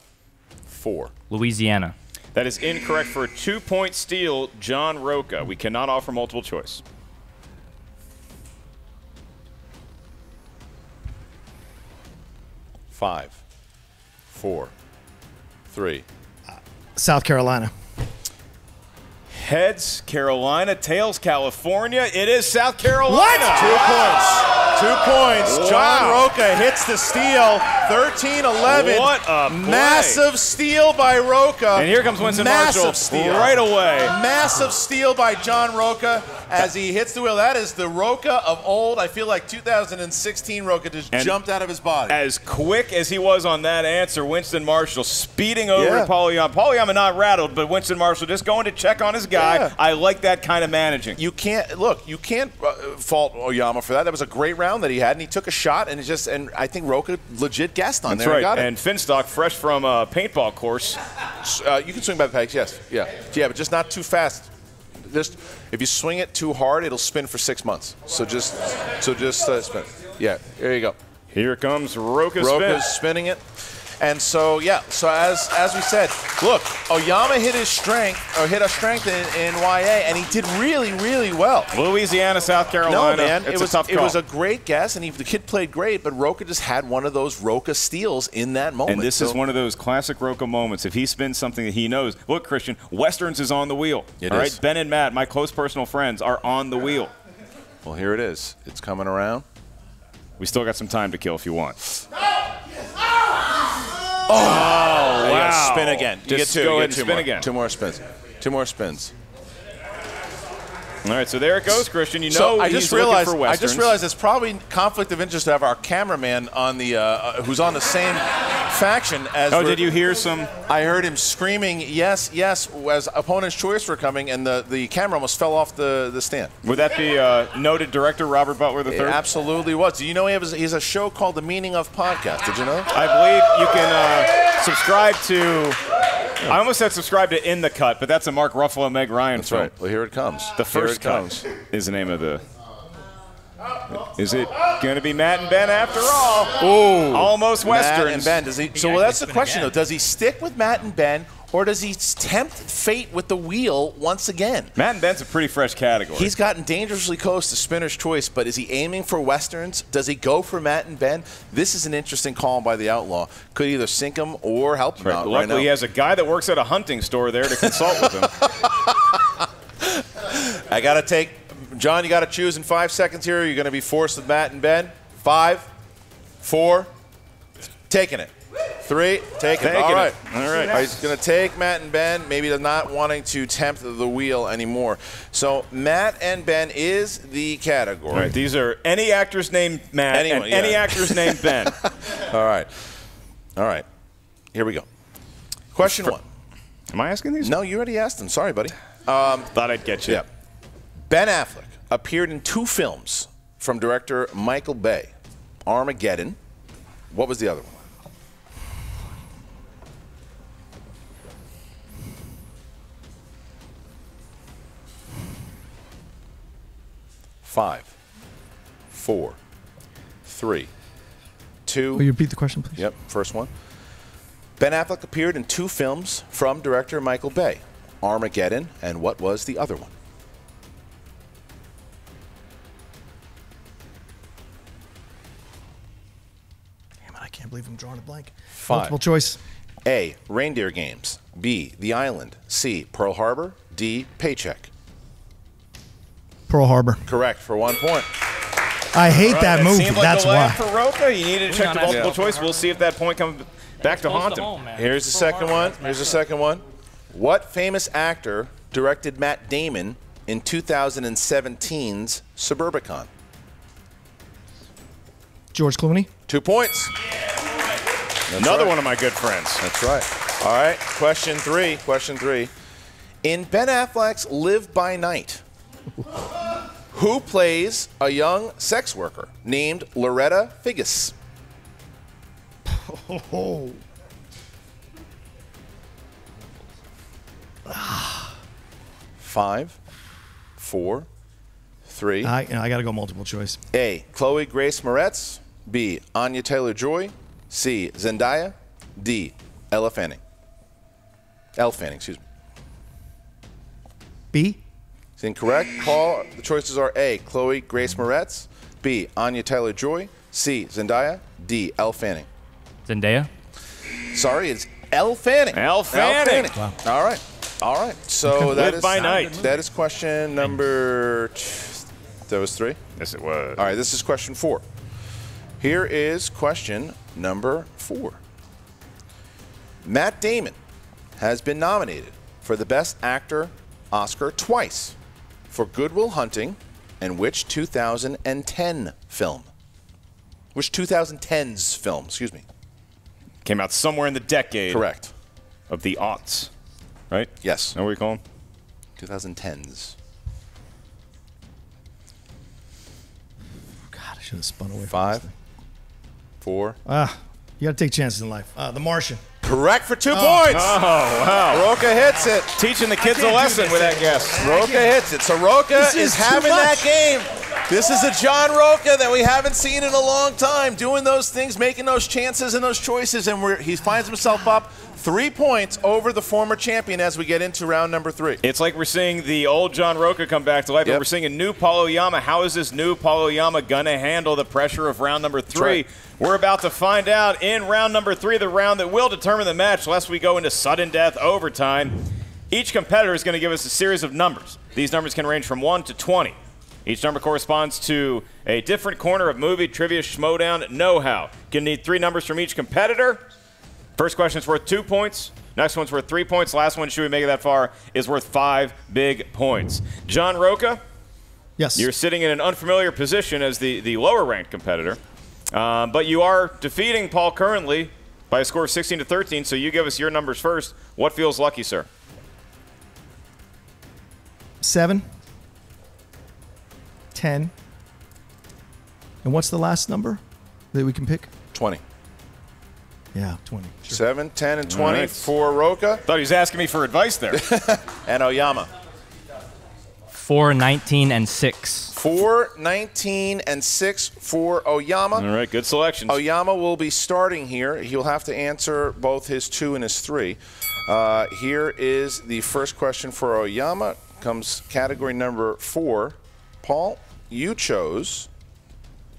Speaker 1: four.
Speaker 3: Louisiana.
Speaker 2: That is incorrect for a two point steal, John Rocha. We cannot offer multiple choice.
Speaker 1: Five, four, three.
Speaker 5: South Carolina.
Speaker 2: Heads, Carolina. Tails, California. It is South Carolina.
Speaker 1: Two points. Two points. John. Rocha hits the steal. 13 11.
Speaker 2: What a play.
Speaker 1: Massive steal by Rocha.
Speaker 2: And here comes Winston
Speaker 1: Massive
Speaker 2: Marshall
Speaker 1: steal.
Speaker 2: right away.
Speaker 1: Massive steal by John Rocha as he hits the wheel. That is the Rocha of old. I feel like 2016 Rocha just
Speaker 2: And-
Speaker 1: jumped out of his body.
Speaker 2: As quick as he was on that answer, Winston Marshall speeding over
Speaker 1: Yeah.
Speaker 2: to Paul Oyama. Pauliama not rattled, but Winston Marshall just going to check on his guy.
Speaker 1: Yeah.
Speaker 2: I like that kind of managing.
Speaker 1: you can't look. You can't uh, fault Oyama for that. That was a great round that he had, and he took a shot, and it just and I think Rocha legit guessed on
Speaker 2: That's
Speaker 1: there
Speaker 2: right.
Speaker 1: and got it.
Speaker 2: And Finstock, fresh from a paintball course.
Speaker 1: Uh, you can swing by the pegs, yes, yeah, yeah, but just not too fast. Just if you swing it too hard, it'll spin for six months. So just, so just uh, spin. Yeah, there you go.
Speaker 2: Here comes Rocha
Speaker 1: Rocha's
Speaker 2: spin.
Speaker 1: spinning it, and so yeah. So as as we said, look, Oyama hit his strength or hit a strength in, in YA, and he did really really well.
Speaker 2: Louisiana, South Carolina.
Speaker 1: No, man,
Speaker 2: It's
Speaker 1: it was
Speaker 2: a tough
Speaker 1: it was a great guess, and he, the kid played great. But Rocha just had one of those Rocha steals in that moment.
Speaker 2: and this
Speaker 1: So-
Speaker 2: is one of those classic Rocha moments. If he spins something that he knows, look, Kristian, Westerns is on the wheel.
Speaker 1: It
Speaker 2: all right,
Speaker 1: is.
Speaker 2: Ben and Matt, my close personal friends, are on the wheel.
Speaker 1: Well, here it is. It's coming around.
Speaker 2: We still got some time to kill if you want.
Speaker 1: Oh! Oh, oh gotta
Speaker 2: wow.
Speaker 1: spin again. You
Speaker 2: Just
Speaker 1: get two.
Speaker 2: go ahead and
Speaker 1: two
Speaker 2: spin
Speaker 1: more.
Speaker 2: again.
Speaker 1: Two more spins. Two more spins.
Speaker 2: All right, so there it goes, Kristian. You know
Speaker 1: So I just realized I just realized it's probably conflict of interest to have our cameraman on the uh, uh, who's on the same faction as.
Speaker 2: Oh, did you hear some?
Speaker 1: I heard him screaming yes, yes as opponent's choice were coming, and the, the camera almost fell off the, the stand.
Speaker 2: Would that be uh, noted director Robert Butler III?
Speaker 1: It absolutely was. Do you know he has, he has a show called The Meaning of Podcast? Did you know?
Speaker 2: I believe you can uh, subscribe to. I almost said subscribe to In the Cut, but that's a Mark Ruffalo, Meg Ryan
Speaker 1: That's
Speaker 2: film.
Speaker 1: right. Well, here it comes.
Speaker 2: The first
Speaker 1: it
Speaker 2: cut
Speaker 1: comes.
Speaker 2: is the name of the. Is it going to be Matt and Ben after all?
Speaker 1: Ooh,
Speaker 2: Almost
Speaker 1: Matt and Ben. Does he? So well, that's the question, though. Does he stick with Matt and Ben, or does he tempt fate with the wheel once again?
Speaker 2: Matt and Ben's a pretty fresh category.
Speaker 1: He's gotten dangerously close to Spinner's choice, but is he aiming for westerns? Does he go for Matt and Ben? This is an interesting call by the outlaw. Could either sink him or help him
Speaker 2: Right,
Speaker 1: out right
Speaker 2: Luckily,
Speaker 1: now.
Speaker 2: he has a guy that works at a hunting store there to consult with him.
Speaker 1: I got to take, John, you got to choose in five seconds here. You're going to be forced with Matt and Ben. Five, four, taking it. Three, take it. All right.
Speaker 2: it.
Speaker 1: All right.
Speaker 2: All right.
Speaker 1: He's going to take Matt and Ben. Maybe they're not wanting to tempt the wheel anymore. So Matt and Ben is the category.
Speaker 2: All right, these are any actors named Matt
Speaker 1: Anyone,
Speaker 2: and any actors named Ben.
Speaker 1: All right. All right. Here we go. Question one.
Speaker 2: Am I asking these?
Speaker 1: No, you already asked them. Sorry, buddy.
Speaker 2: Um, Thought I'd get you.
Speaker 1: Yeah. Ben Affleck appeared in two films from director Michael Bay Armageddon. What was the other one? Five, four, three, two.
Speaker 5: Will you repeat the question, please?
Speaker 1: Yep, first one. Ben Affleck appeared in two films from director Michael Bay Armageddon, and what was the other one?
Speaker 5: Damn it, I can't believe I'm drawing a blank.
Speaker 1: Five.
Speaker 5: Multiple choice.
Speaker 1: A. Reindeer Games. B. The Island. C. Pearl Harbor. D. Paycheck.
Speaker 5: Pearl Harbor.
Speaker 1: Correct for one point.
Speaker 5: I hate that
Speaker 2: It
Speaker 5: movie.
Speaker 2: like
Speaker 5: That's
Speaker 2: the lab
Speaker 5: why.
Speaker 2: for Rocha. You needed to check the
Speaker 3: that's-
Speaker 2: multiple choice. We'll see if that point comes back to haunt him.
Speaker 1: Here's the second one. Here's the second one. What famous actor directed Matt Damon in 2017's Suburbicon?
Speaker 5: George Clooney.
Speaker 1: Two points.
Speaker 2: Another
Speaker 1: right.
Speaker 2: one of my good friends.
Speaker 1: That's right. All right. Question three. Question three. In Ben Affleck's Live by Night, who plays a young sex worker named Loretta Figgis?
Speaker 5: Oh.
Speaker 1: Five, four, three.
Speaker 5: I, I got to go multiple choice.
Speaker 1: A. Chloe Grace Moretz. B. Anya Taylor Joy. C. Zendaya. D. Ella Fanning. Elle Fanning, excuse me.
Speaker 5: B.
Speaker 1: It's incorrect. Paul, the choices are A. Chloe Grace Moretz. B. Anya Taylor Joy. C. Zendaya. D. Elle Fanning.
Speaker 3: Zendaya.
Speaker 1: Sorry, it's Elle Fanning.
Speaker 2: Elle Fanning.
Speaker 1: All right. All right. So that
Speaker 2: Live
Speaker 1: is
Speaker 2: by night.
Speaker 1: That is question number. T- that was three.
Speaker 2: Yes, it was.
Speaker 1: All right, this is question four. Here is question number four. Matt Damon has been nominated for the Best Actor Oscar twice for Good Will Hunting and which 2010 film? Which 2010's film, excuse me.
Speaker 2: Came out somewhere in the decade
Speaker 1: Correct.
Speaker 2: of the aughts, right?
Speaker 1: Yes.
Speaker 2: Know what we call them?
Speaker 1: 2010s.
Speaker 5: God, I should have spun away. from
Speaker 1: Five,
Speaker 5: this thing.
Speaker 1: four.
Speaker 5: Ah, you got to take chances in life. Uh, the Martian.
Speaker 1: Correct for two points.
Speaker 2: Oh, wow.
Speaker 1: Rocha hits it.
Speaker 2: Teaching the kids a lesson with that guess.
Speaker 1: Rocha hits it. So
Speaker 5: Rocha
Speaker 1: is,
Speaker 5: is
Speaker 1: having that game. This is a John Rocha that we haven't seen in a long time, doing those things, making those chances and those choices, and we're, he finds himself up three points over the former champion as we get into round number three.
Speaker 2: It's like we're seeing the old John Rocha come back to life, but
Speaker 1: Yep.
Speaker 2: we're seeing a new Paul Oyama. How is this new Paul Oyama going to handle the pressure of round number three?
Speaker 1: right.
Speaker 2: We're about to find out in round number three, the round that will determine the match, lest we go into sudden death overtime. Each competitor is going to give us a series of numbers. These numbers can range from 1 to 20. Each number corresponds to a different corner of movie, trivia, schmoedown, know-how. Going to need three numbers from each competitor. First question's worth two points. Next one's worth three points. Last one, should we make it that far, is worth five big points. John Rocha,
Speaker 5: Yes.
Speaker 2: You're sitting in an unfamiliar position as the, the lower ranked competitor. Um, but you are defeating Paul currently by a score of 16 to 13. So you give us your numbers first. What feels lucky, sir?
Speaker 5: Seven. Ten. And what's the last number that we can pick?
Speaker 1: 20.
Speaker 5: Yeah, 20.
Speaker 1: 7, 10, and 20
Speaker 2: All right.
Speaker 1: for Rocha
Speaker 2: Thought he was asking me for advice there.
Speaker 1: and Oyama.
Speaker 3: 4, 19, and 6.
Speaker 1: 4, 19, and 6 for Oyama.
Speaker 2: All right, good selection.
Speaker 1: Oyama will be starting here. He'll have to answer both his two and his three. Uh, here is the first question for Oyama. Comes category number four. Paul, you chose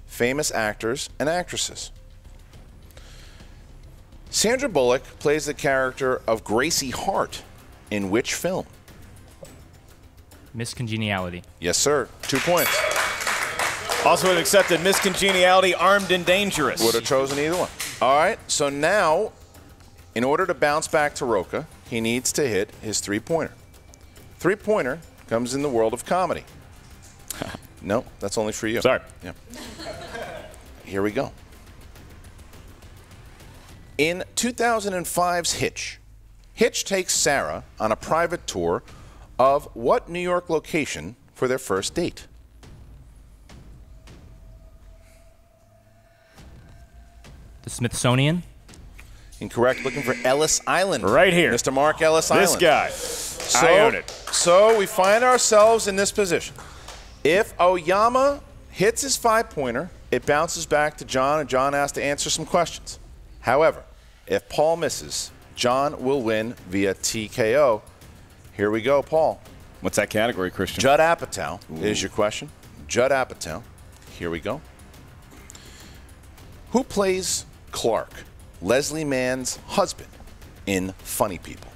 Speaker 1: famous actors and actresses. Sandra Bullock plays the character of Gracie Hart in which film?
Speaker 3: Miss Congeniality.
Speaker 1: Yes, sir. Two points.
Speaker 2: Also would have accepted miscongeniality, armed and dangerous.
Speaker 1: Would have chosen either one. All right. So now, in order to bounce back to Rocha, he needs to hit his three pointer. Three pointer comes in the world of comedy. no, that's only for you.
Speaker 2: Sorry.
Speaker 1: Yeah. Here we go. In 2005's Hitch, Hitch takes Sarah on a private tour of what New York location for their first date?
Speaker 3: The Smithsonian.
Speaker 1: Incorrect. Looking for Ellis Island.
Speaker 2: Right here.
Speaker 1: Mr. Mark Ellis Island.
Speaker 2: This guy.
Speaker 1: So,
Speaker 2: I own it.
Speaker 1: So we find ourselves in this position. If Oyama hits his five pointer, it bounces back to John, and John has to answer some questions. However, if Paul misses, John will win via TKO. Here we go, Paul.
Speaker 2: What's that category, Kristian?
Speaker 1: Judd Apatow is your question. Judd Apatow. Here we go. Who plays Clark, Leslie Mann's husband, in Funny People?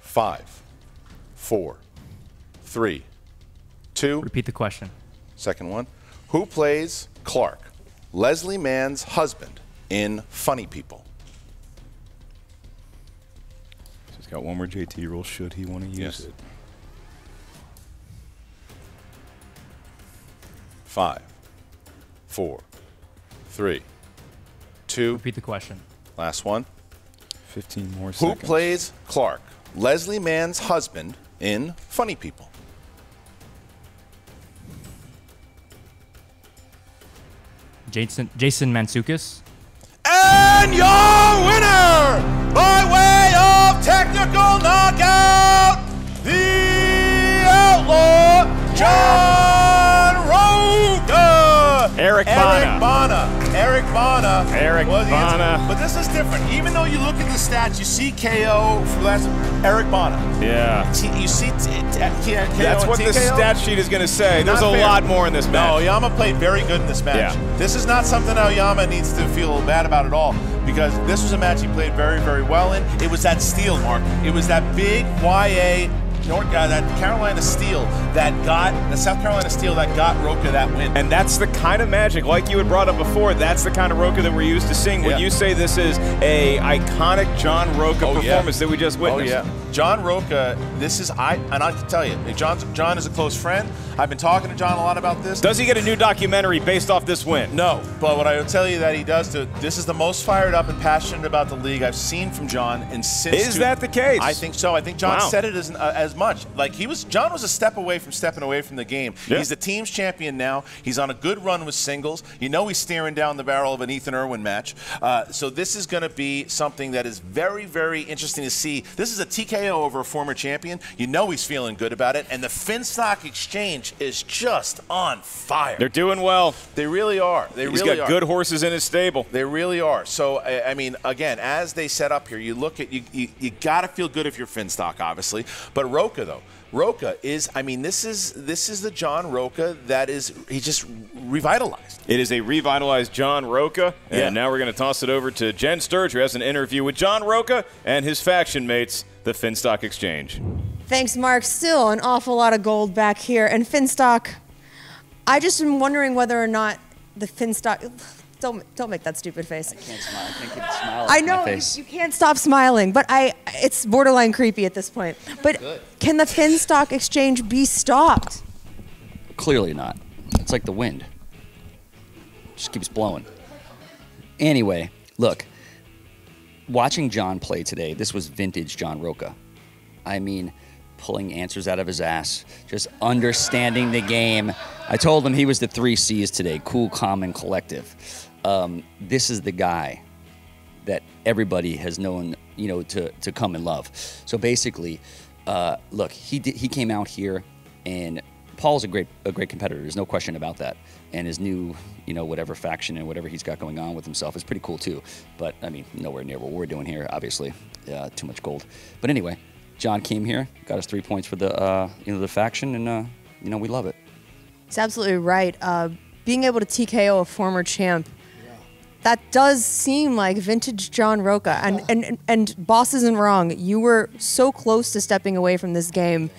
Speaker 1: Five, four, three, two,
Speaker 3: Repeat the question.
Speaker 1: Second one. Who plays Clark, Leslie Mann's husband, in Funny People?
Speaker 2: He's got one more JT rule. Should he want to use
Speaker 1: Yes.
Speaker 2: it?
Speaker 1: Five, four, three, two,
Speaker 3: Repeat the question.
Speaker 1: last one.
Speaker 2: 15 more
Speaker 1: Who
Speaker 2: seconds.
Speaker 1: plays Clark, Leslie Mann's husband, in Funny People?
Speaker 3: Jason Jason Mantzoukas.
Speaker 1: And your winner, by way of technical knockout, the outlaw, John Rocha.
Speaker 2: Eric
Speaker 1: Eric
Speaker 2: Bana.
Speaker 1: Bana. Eric Bana.
Speaker 2: Eric
Speaker 1: was the answer.
Speaker 2: Bana.
Speaker 1: But this is different. Even though you look at the stats, you see KO for last Eric Bana.
Speaker 2: Yeah.
Speaker 1: T- you see t- t- KO
Speaker 2: That's
Speaker 1: and
Speaker 2: what the
Speaker 1: TKO?
Speaker 2: stat sheet is going to say. There's
Speaker 1: Not
Speaker 2: a
Speaker 1: fair.
Speaker 2: lot more in this match.
Speaker 1: No,
Speaker 2: match.
Speaker 1: Oyama played very good in this match.
Speaker 2: Yeah.
Speaker 1: This is not something Oyama needs to feel bad about at all because this was a match he played very, very well in. It was that steal, Mark. It was that big YA North, uh, that Carolina Steel that got the South Carolina Steel that got Rocha that win.
Speaker 2: And that's the kind of magic, like you had brought up before, that's the kind of Rocha that we're used to seeing. When
Speaker 1: Yeah.
Speaker 2: you say this is a iconic John Rocha
Speaker 1: Oh, yeah.
Speaker 2: performance that we just
Speaker 1: Oh
Speaker 2: witnessed.
Speaker 1: yeah, John Rocha. This is I, and I can tell you, John. John is a close friend. I've been talking to John a lot about this.
Speaker 2: Does he get a new documentary based off this win?
Speaker 1: No, but what I will tell you that he does to this is the most fired up and passionate about the league I've seen from John and since.
Speaker 2: Is that the case?
Speaker 1: I think so. I think John
Speaker 2: Wow.
Speaker 1: said it as uh, as much. Like he was, John was a step away from stepping away from the game.
Speaker 2: Yeah.
Speaker 1: He's the team's champion now. He's on a good run with singles. You know he's staring down the barrel of an Ethan Erwin match. Uh, so this is going to be something that is very, very interesting to see. This is a TKO over a former champion. You know he's feeling good about it, and the Finstock Exchange is just on fire.
Speaker 2: They're doing well.
Speaker 1: They really are. They
Speaker 2: He's
Speaker 1: really
Speaker 2: got
Speaker 1: are.
Speaker 2: good horses in his stable.
Speaker 1: They really are. So I I mean, again, as they set up here, you look at you. You, you got to feel good if you're Finstock, obviously. But Rocha though, Rocha is. I mean, this is this is the John Rocha that is. He just revitalized.
Speaker 2: It is a revitalized John Rocha. And
Speaker 1: Yeah.
Speaker 2: now we're going to toss it over to Jen Sturge, who has an interview with John Rocha and his faction mates, the Finstock Exchange.
Speaker 8: Thanks, Mark. Still an awful lot of gold back here. And Finstock, I just am wondering whether or not the Finstock, don't don't make that stupid face.
Speaker 4: I can't smile. I can't keep a smile
Speaker 8: I know
Speaker 4: my
Speaker 8: you,
Speaker 4: face.
Speaker 8: you can't stop smiling, but I it's borderline creepy at this point. But can the Finstock exchange be stopped?
Speaker 4: Clearly not. It's like the wind. Just keeps blowing. Anyway, look. Watching John play today, this was vintage John Rocha. I mean, pulling answers out of his ass, just understanding the game. I told him he was the three C's today cool, calm, and collective. Um, this is the guy that everybody has known, you know, to, to come and love. So basically, uh, look, he did, he came out here, and Paul's a great a great competitor. There's no question about that. And his new, you know, whatever faction and whatever he's got going on with himself is pretty cool too. But I mean, nowhere near what we're doing here. Obviously, uh, too much gold. But anyway, John came here, got us three points for the uh, you know the faction, and uh, you know we love it.
Speaker 8: He's absolutely right. Uh, being able to TKO a former champ, that does seem like vintage John Rocha. And, and, and, and boss isn't wrong. You were so close to stepping away from this game.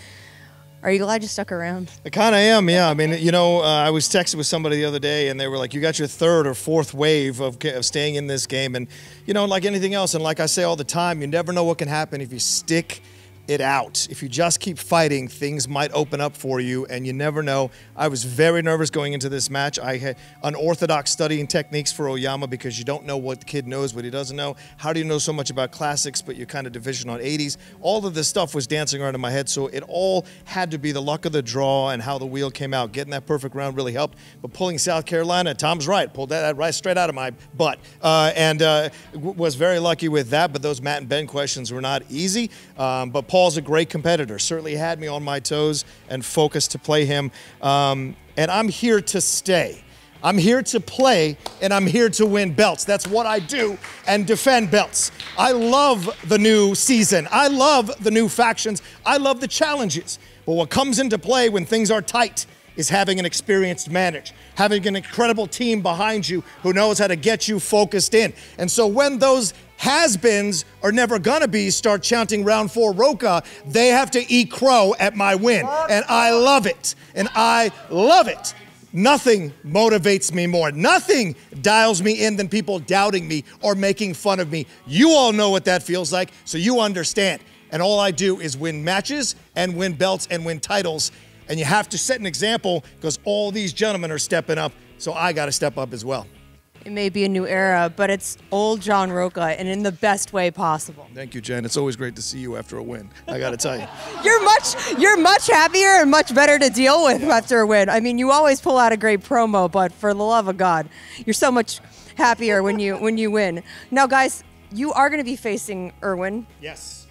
Speaker 8: Are you glad you stuck around?
Speaker 5: I kind of am, yeah. I mean, you know, uh, I was texting with somebody the other day, and they were like, "You got your third or fourth wave of, of staying in this game," and you know, like anything else, and like I say all the time, you never know what can happen if you stick it out. If you just keep fighting, things might open up for you, and you never know. I was very nervous going into this match. I had unorthodox studying techniques for Oyama because you don't know what the kid knows, what he doesn't know. How do you know so much about classics, but you're kind of division on 80s? All of this stuff was dancing around in my head, so it all had to be the luck of the draw and how the wheel came out. Getting that perfect round really helped, but pulling South Carolina, Tom's right, pulled that right straight out of my butt, uh, and uh, was very lucky with that. But those Matt and Ben questions were not easy. Um, but Paul's a great competitor. Certainly had me on my toes and focused to play him. Um, and I'm here to stay. I'm here to play and I'm here to win belts. That's what I do and defend belts. I love the new season. I love the new factions. I love the challenges. But what comes into play when things are tight is having an experienced manager, having an incredible team behind you who knows how to get you focused in. And so when those has-beens are never gonna be start chanting round four Rocha, they have to eat crow at my win. And I love it. And I love it. Nothing motivates me more. Nothing dials me in than people doubting me or making fun of me. You all know what that feels like, so you understand. And all I do is win matches and win belts and win titles. And you have to set an example because all these gentlemen are stepping up, so I got to step up as well.
Speaker 8: It may be a new era, but it's old John Rocha and in the best way possible.
Speaker 5: Thank you, Jen. It's always great to see you after a win. I got to tell you.
Speaker 8: You're much you're much happier and much better to deal with after a win. I mean, you always pull out a great promo, but for the love of God, you're so much happier when you when you win. Now, guys, you are going to be facing Erwin.
Speaker 5: Yes.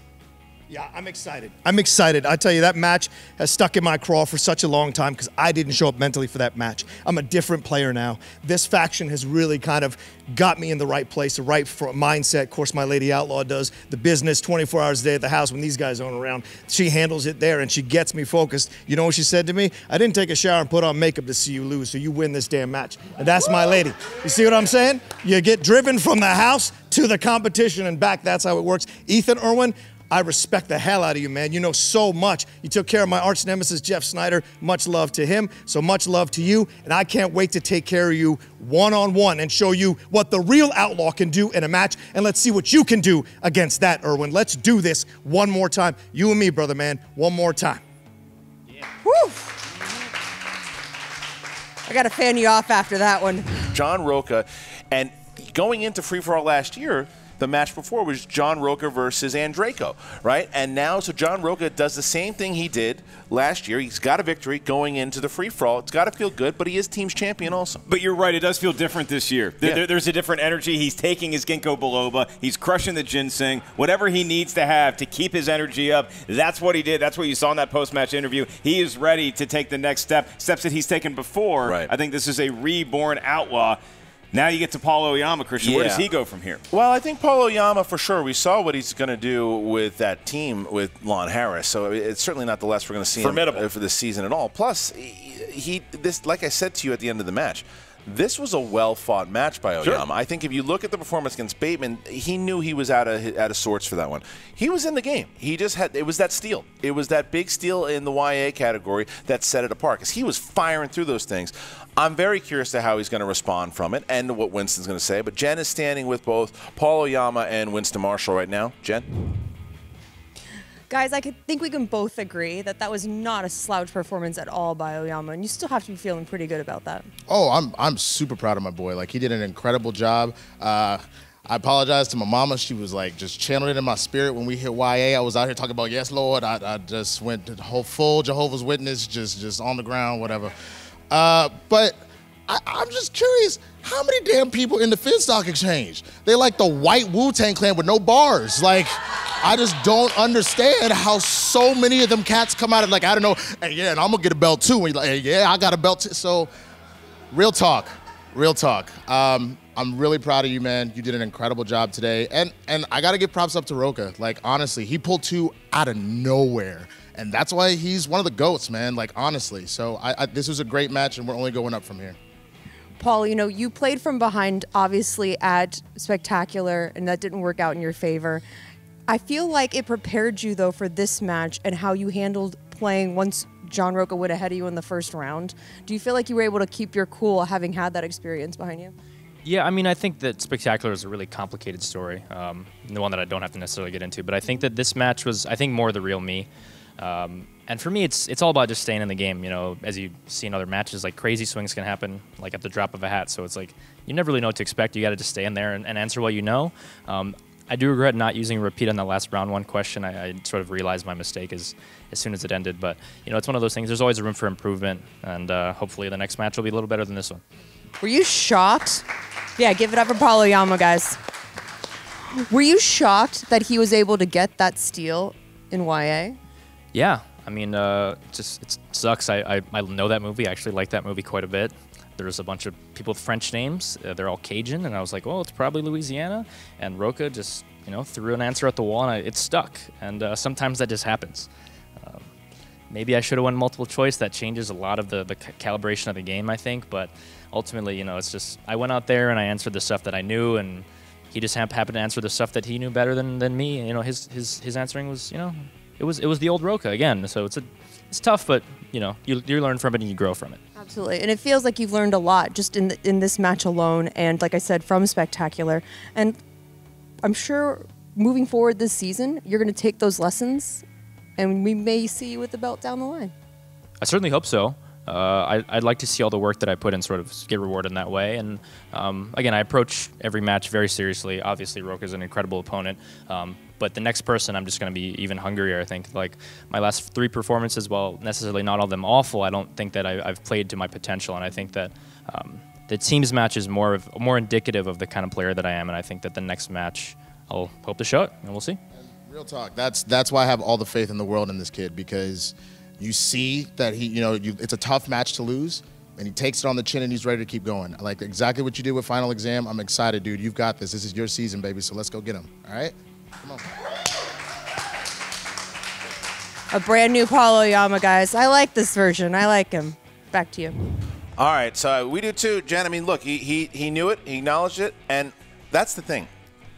Speaker 5: Yeah, I'm excited. I'm excited. I tell you, that match has stuck in my craw for such a long time because I didn't show up mentally for that match. I'm a different player now. This faction has really kind of got me in the right place, the right mindset. Of course, my lady outlaw does the business 24 hours a day at the house when these guys aren't around. She handles it there and she gets me focused. You know what she said to me? I didn't take a shower and put on makeup to see you lose, so you win this damn match. And that's my lady. You see what I'm saying? You get driven from the house to the competition and back. That's how it works. Ethan Erwin, I respect the hell out of you, man. You know so much. You took care of my arch nemesis, Jeff Sneider. Much love to him. So much love to you. And I can't wait to take care of you one on one and show you what the real outlaw can do in a match. And let's see what you can do against that, Erwin. Let's do this one more time. You and me, brother, man. One more time.
Speaker 8: Woo! I got to fan you off after that one.
Speaker 1: John Rocha, and going into free for all last year, the match before was John Rocha versus Andraco, right? And now, so John Rocha does the same thing he did last year. He's got a victory going into the free for all. It's got to feel good, but he is team's champion also.
Speaker 2: But you're right, it does feel different this year. There,
Speaker 1: Yeah.
Speaker 2: there- there's a different energy. He's taking his ginkgo biloba. He's crushing the ginseng. Whatever he needs to have to keep his energy up, that's what he did. That's what you saw in that post-match interview. He is ready to take the next step, steps that he's taken before.
Speaker 1: Right.
Speaker 2: I think this is a reborn outlaw. Now you get to Paul Oyama, Kristian. Where does he go from here?
Speaker 1: Well, I think Paul Oyama for sure. We saw what he's going to do with that team with Lon Harris, so it's certainly not the less we're going to see
Speaker 2: Formidable.
Speaker 1: him for this season at all. Plus, he, this like I said to you at the end of the match, This was a well fought match by Oyama. I think if you look at the performance against Bateman, he knew he was out of out of sorts for that one. He was in the game. He just had it was that steal. It was that big steal in the YA category that set it apart because he was firing through those things. I'm very curious to how he's going to respond from it and what Winston's going to say. But Jen is standing with both Paul Oyama and Winston Marshall right now. Jen.
Speaker 8: Guys, I could think we can both agree that that was not a slouch performance at all by Oyama, and you still have to be feeling pretty good about that.
Speaker 7: Oh, I'm I'm super proud of my boy. Like he did an incredible job. Uh, I apologize to my mama. She was like just channeling it in my spirit when we hit YA. I was out here talking about yes, Lord. I, I just went to the whole full Jehovah's Witness, just just on the ground, whatever. Uh, but I, I'm just curious, how many damn people in the Finstock Exchange? They like the white Wu Tang Clan with no bars. Like, I just don't understand how so many of them cats come out and like, I don't know, hey, yeah, and I'm gonna get a belt too. And like, hey, yeah, I got a belt too. So, real talk, real talk. Um, I'm really proud of you, man. You did an incredible job today, and and I gotta give props up to Rocha. Like honestly, he pulled two out of nowhere, and that's why he's one of the goats, man. Like honestly, so I, I this was a great match, and we're only going up from here.
Speaker 8: Paul, you know, you played from behind, obviously, at Spectacular, and that didn't work out in your favor. I feel like it prepared you, though, for this match and how you handled playing once John Rocha went ahead of you in the first round. Do you feel like you were able to keep your cool having had that experience behind you?
Speaker 3: Yeah, I mean, I think that Spectacular is a really complicated story, um, the one that I don't have to necessarily get into. But I think that this match was, I think, more the real me. Um, and for me, it's it's all about just staying in the game. You know, as you see in other matches, like crazy swings can happen like at the drop of a hat. So it's like you never really know what to expect. You got to just stay in there and, and, answer what you know. Um, I do regret not using repeat on that last round one question. I, I, sort of realized my mistake as as soon as it ended. But you know, it's one of those things. There's always room for improvement, and uh, hopefully the next match will be a little better than this one.
Speaker 8: Were you shocked? Yeah, give it up for Paul Oyama, guys. Were you shocked that he was able to get that steal in YA?
Speaker 3: Yeah, I mean, uh, just it sucks. I, I, I know that movie. I actually like that movie quite a bit. There's a bunch of people with French names. Uh, they're all Cajun, and I was like, oh, it's probably Louisiana. And Rocha just, you know, threw an answer at the wall, and I, it stuck. And uh, sometimes that just happens. Um, maybe I should have won multiple choice. That changes a lot of the, the calibration of the game, I think. But ultimately, you know, it's just I went out there and I answered the stuff that I knew, and he just happened to answer the stuff that he knew better than, than me. You know, his his his answering was, you know, it was it was the old Rocha again. So it's a it's tough, but you know you you learn from it and you grow from it.
Speaker 8: Absolutely, and it feels like you've learned a lot just in the, in this match alone, and like I said, from spectacular. And I'm sure moving forward this season, you're going to take those lessons, and we may see you with the belt down the line.
Speaker 3: I certainly hope so. Uh, I, would like to see all the work that I put in sort of get rewarded in that way. And um, again, I approach every match very seriously. Obviously, Rocha is an incredible opponent, um, but the next person, I'm just going to be even hungrier. I think like my last three performances, while necessarily not all of them awful, I don't think that I, have played to my potential, and I think that. Um, the teams match is more of more indicative of the kind of player that I am, and I think that the next match I'll hope to show it, and we'll see.
Speaker 7: Real talk. That's that's why I have all the faith in the world in this kid because you see that he, you know, you, it's a tough match to lose, and he takes it on the chin and he's ready to keep going. Like exactly what you did with final exam. I'm excited, dude. You've got this. This is your season, baby. So let's go get him. All right.
Speaker 8: A brand new Paul Oyama, guys. I like this version. I like him. Back to you.
Speaker 1: All right, so we do too, Jen. I mean, look, he he, he knew it, he acknowledged it, and that's the thing.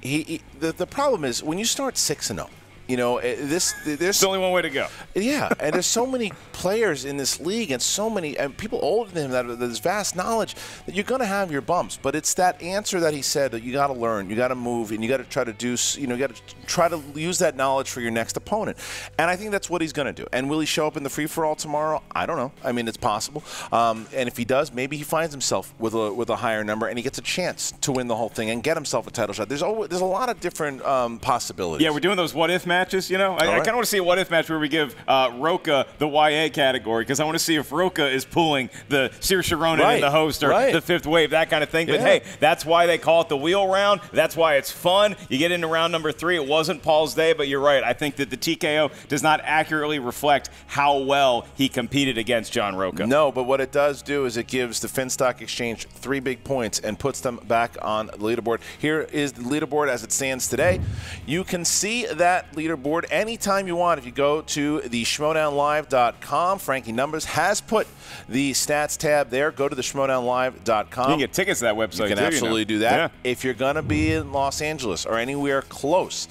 Speaker 1: He, he the, the problem is when you start six and zero oh, you know, eh, this there's
Speaker 2: it's only one way to go.
Speaker 1: Yeah, and there's so many players in this league, and so many and people older than him that have this vast knowledge that you're going to have your bumps. But it's that answer that he said that you got to learn, you got to move, and you got to try to do, you know, you got to try to use that knowledge for your next opponent. And I think that's what he's going to do. And will he show up in the free for all tomorrow? I don't know. I mean, it's possible. Um, and if he does, maybe he finds himself with a with a higher number, and he gets a chance to win the whole thing and get himself a title shot. There's always, there's a lot of different um, possibilities.
Speaker 2: Yeah, we're doing those what if matches. You know, I, right. I kind of want to see a what if match where we give uh, Rocha the YA category because I want to see if Rocha is pulling the Saoirse Ronan right. in the host or right. the fifth wave, that kind of thing. But hey, that's why they call it the wheel round. That's why it's fun. You get into round number three. It wasn't Paul's day, but you're right. I think that the TKO does not accurately reflect how well he competed against John Rocha.
Speaker 1: No, but what it does do is it gives the Finstock Exchange three big points and puts them back on the leaderboard. Here is the leaderboard as it stands today. You can see that leaderboard anytime you want if you go to the schmoedownlive.com. Frankie Numbers has put the stats tab there. Go to the schmoedownlive.com.
Speaker 2: You can get tickets to that website.
Speaker 1: You can
Speaker 2: too,
Speaker 1: absolutely
Speaker 2: know.
Speaker 1: do that.
Speaker 2: Yeah.
Speaker 1: If you're going to be in Los Angeles or anywhere close,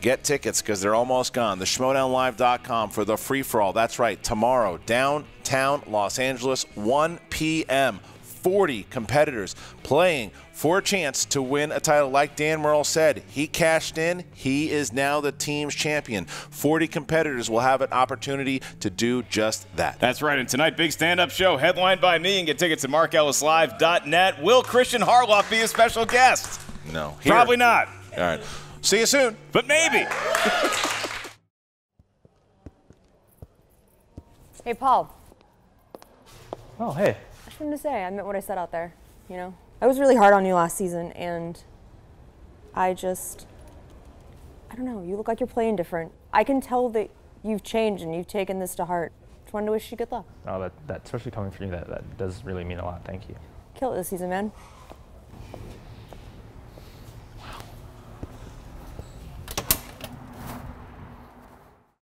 Speaker 1: get tickets because they're almost gone. The schmoedownlive.com for the free for all. That's right. Tomorrow, downtown Los Angeles, 1 p.m. 40 competitors playing for a chance to win a title. Like Dan Murrell said, he cashed in. He is now the team's champion. 40 competitors will have an opportunity to do just that.
Speaker 2: That's right. And tonight, big stand-up show headlined by me and get tickets at markellislive.net. Will Kristian Harloff be a special guest?
Speaker 1: No. Here.
Speaker 2: Probably not,
Speaker 1: All right. See you soon.
Speaker 2: but maybe.
Speaker 8: Hey, Paul.
Speaker 9: Oh, hey.
Speaker 8: I just wanted to say I meant what I said out there. You know, I was really hard on you last season, and I just, I don't know. You look like you're playing different. I can tell that you've changed and you've taken this to heart. Just wanted to wish you good luck.
Speaker 9: Oh, that, that especially coming from you, that, that does really mean a lot. Thank you.
Speaker 8: Kill it this season, man.